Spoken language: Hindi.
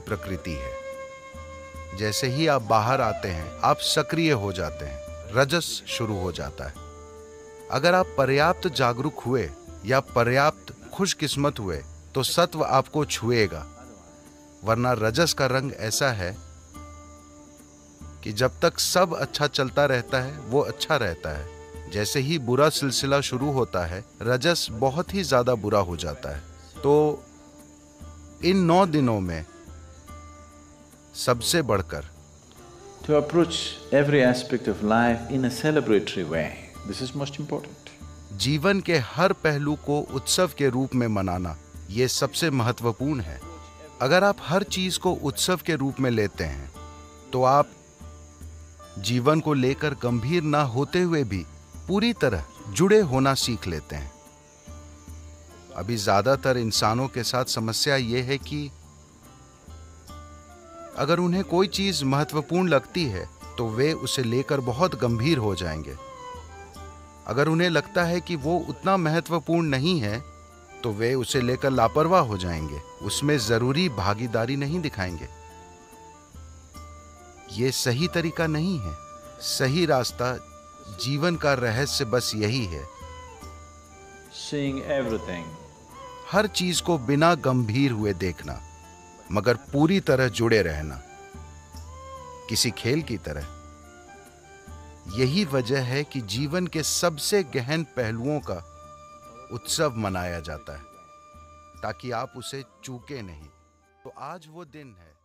प्रकृति है। जैसे ही आप बाहर आते हैं, आप सक्रिय हो जाते हैं, रजस शुरू हो जाता है। अगर आप पर्याप्त जागरूक हुए या पर्याप्त खुशकिस्मत हुए तो सत्व आपको छुएगा। वरना रजस का रंग ऐसा है कि जब तक सब अच्छा चलता रहता है, वो अच्छा रहता है। जैसे ही बुरा सिलसिला शुरू होता है, रजस बहुत ही ज़्यादा बुरा हो जाता है। तो इन नौ दिनों में सबसे बढ़कर To approach every aspect of life in a celebratory way. This is most important. जीवन के हर पहलू को उत्सव के रूप में मनाना ये सबसे महत्वपूर्ण है अगर आप हर चीज़ को उत्सव के रूप में लेते हैं तो आप जीवन को लेकर गंभीर ना होते हुए भी पूरी तरह जुड़े होना सीख लेते हैं अभी ज़्यादातर इंसानों के साथ समस्या यह है कि अगर उन्हें कोई चीज़ महत्वपूर्ण लगती है तो वे उसे लेकर बहुत गंभीर हो जाएँगे। अगर उन्हें लगता है कि वो उतना महत्वपूर्ण नहीं है तो वे उसे लेकर लापरवाह हो जाएँगे। उसमें ज़रूरी भागीदारी नहीं दिखाएँगे। ये सही तरीका नहीं है। सही रास्ता जीवन का रहस्य बस यही है। Seeing everything. हर चीज़ को बिना गंभीर हुए देखना। मगर पूरी तरह जुड़े रहना। किसी खेल की तरह। यही वजह है कि जीवन के सबसे गहन पहलुओं का उत्सव मनाया जाता है, ताकि आप उसे चूके नहीं। तो आज वो दिन है।